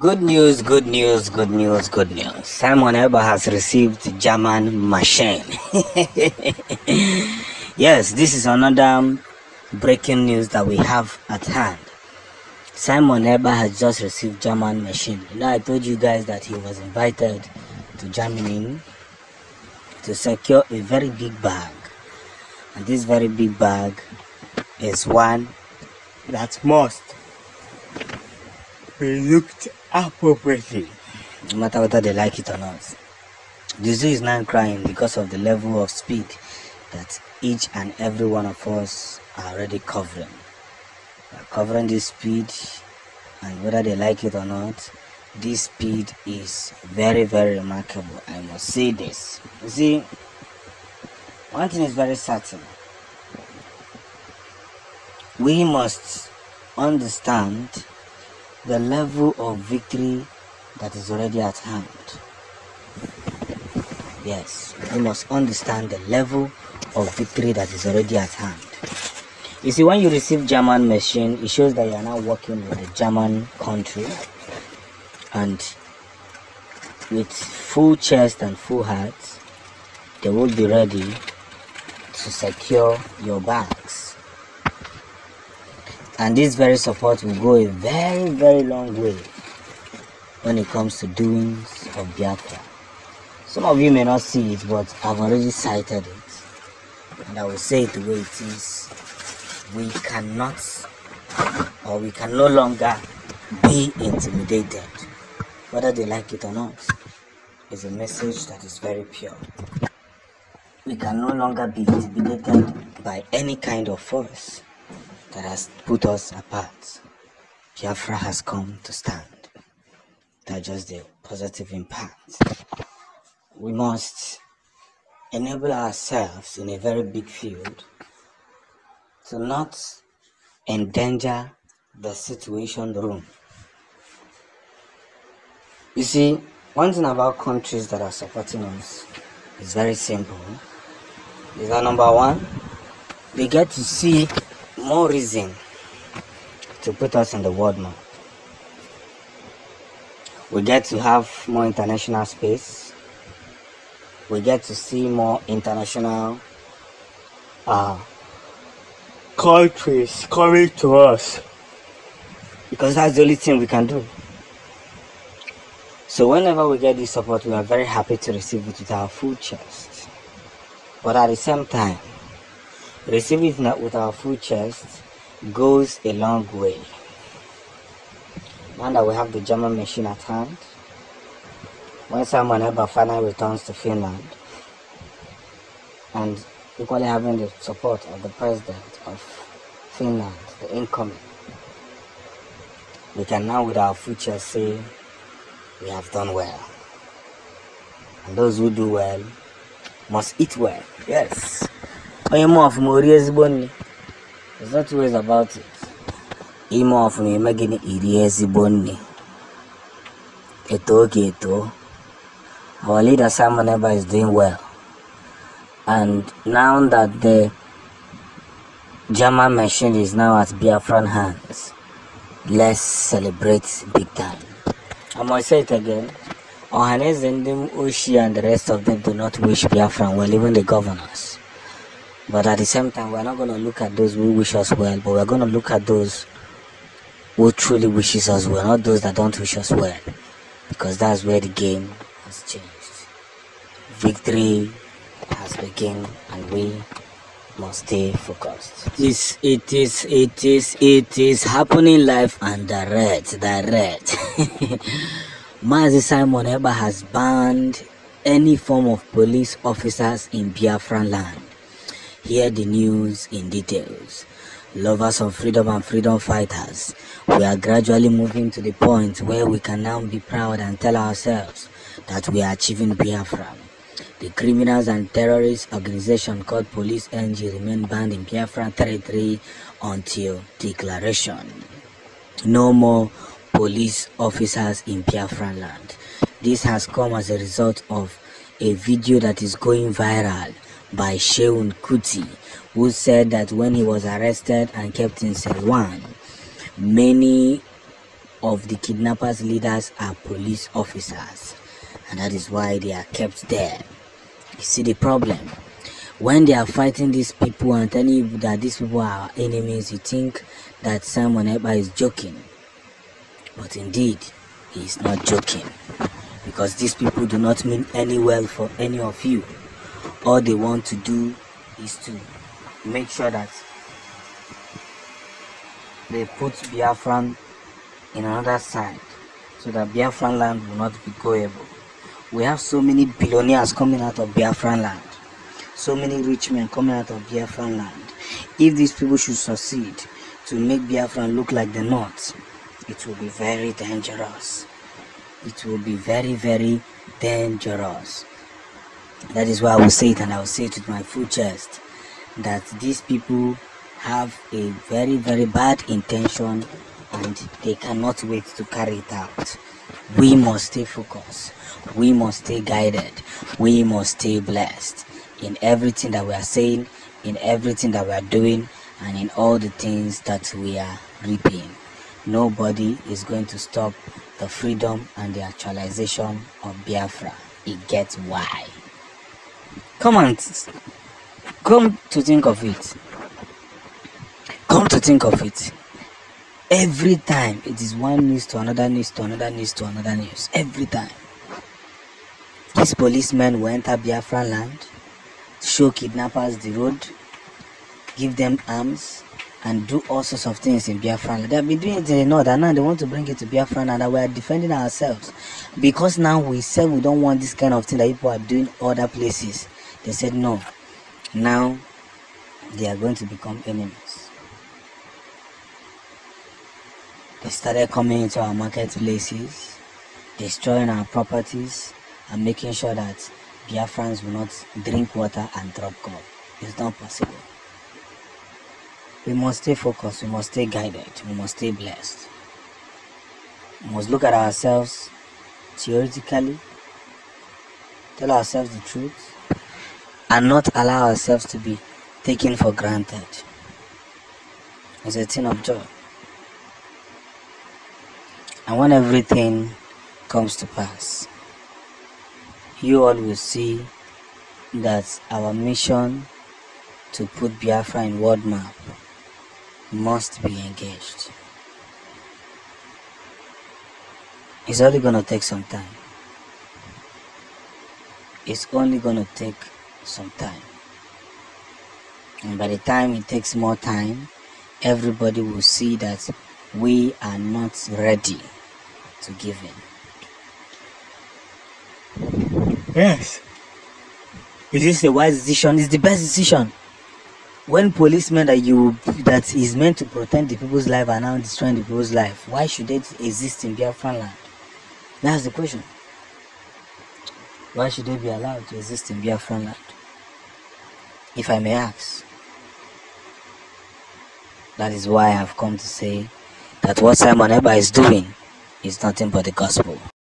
Good news, good news, good news, good news. Simon Ekpa has received German machine. yes, this is another breaking news that we have at hand. Simon Ekpa has just received German machine. You know, I told you guys that he was invited to Germany to secure a very big bag. And this very big bag is one that must be looked appropriately, no matter whether they like it or not. The zoo is now crying because of the level of speed that each and every one of us are already covering. We are covering this speed, and whether they like it or not, this speed is very, very remarkable. I must say this. You see, one thing is very certain. We must understand the level of victory that is already at hand. Yes, we must understand the level of victory that is already at hand. You see, when you receive German machine, it shows that you are now working with the German country and with full chest and full heart, they will be ready to secure your bags. And this very support will go a very, very long way when it comes to doings of Biafra. Some of you may not see it, but I've already cited it. And I will say it the way it is. We cannot, or we can no longer be intimidated, whether they like it or not. Is a message that is very pure. We can no longer be intimidated by any kind of force that has put us apart. Biafra has come to stand. That's just the positive impact. We must enable ourselves in a very big field to not endanger the situation room. You see, one thing about countries that are supporting us is very simple. Is that number one? They get to see more reason to put us in the world map. We get to have more international space. We get to see more international uh, countries coming to us because that's the only thing we can do. So whenever we get this support, we are very happy to receive it with our full chest. But at the same time, receiving it with our full chest goes a long way. Now that we have the German machine at hand, when Simon Ekpa finally returns to Finland, and equally having the support of the president of Finland, the incoming, we can now with our future say we have done well. And those who do well must eat well. Yes. Onye ọfụma orie ezigbo. There's not two ways about it. Ime ọfụma eme gịnị iri ezigbo nri. Eto ka eto. Our leader Simon is doing well. And now that the German machine is now at Biafran hands, let's celebrate big time. I must say it again. Ohanaeze Ndim Oshi and the rest of them do not wish Biafran well, even the governors. But at the same time, we're not going to look at those who wish us well, but we're going to look at those who truly wishes us well, not those that don't wish us well. Because that's where the game has changed. Victory has begun and we must stay focused. This it is it is it is happening live and direct direct. Mazi Simon Ekpa has banned any form of police officers in Biafran land. Hear the news in details. Lovers of freedom and freedom fighters, we are gradually moving to the point where we can now be proud and tell ourselves that we are achieving Biafra. The criminals and terrorist organization called Police NG remain banned in Biafra territory until declaration. No more police officers in Biafra land. This has come as a result of a video that is going viral by Seun Kuti, who said that when he was arrested and kept in 1, many of the kidnappers' leaders are police officers, and that is why they are kept there. You see the problem? When they are fighting these people and telling you that these people are enemies, you think that Simon Ekpa is joking. But indeed, he is not joking. Because these people do not mean any well for any of you. All they want to do is to make sure that they put Biafran in another side so that Biafran land will not be goable. We have so many billionaires coming out of Biafran land, so many rich men coming out of Biafran land. If these people should succeed to make Biafran look like the North, it will be very dangerous. It will be very, very dangerous. That is why I will say it and I will say it with my full chest that these people have a very, very bad intention and they cannot wait to carry it out. We must stay focused. We must stay guided. We must stay blessed in everything that we are saying, in everything that we are doing, and in all the things that we are reaping. Nobody is going to stop the freedom and the actualization of Biafra. It gets why. Come on, come to think of it. Come to think of it. Every time it is one news to another news to another news to another news. Every time. These policemen will enter Biafra land, show kidnappers the road, give them arms, and do all sorts of things in Biafra. They have been doing it in the north, and now they want to bring it to Biafra and we are defending ourselves. Because now we said we don't want this kind of thing that people are doing other places. They said no. Now they are going to become enemies. They started coming into our marketplaces, destroying our properties, and making sure that Biafrans will not drink water and drop cup. It's not possible. We must stay focused, we must stay guided, we must stay blessed. We must look at ourselves theoretically, tell ourselves the truth, and not allow ourselves to be taken for granted. It's a thing of joy. And when everything comes to pass, you all will see that our mission to put Biafra in world map must be engaged. It's only gonna take some time. It's only gonna take some time. And by the time it takes more time, everybody will see that we are not ready to give in. Yes. Is this a wise decision? It's the best decision. When policemen that you that is meant to protect the people's life are now destroying the people's life, why should it exist in Biafran land? That's the question. Why should they be allowed to exist in Biafran land? If I may ask. That is why I have come to say that what Simon Ekpa is doing is nothing but the gospel.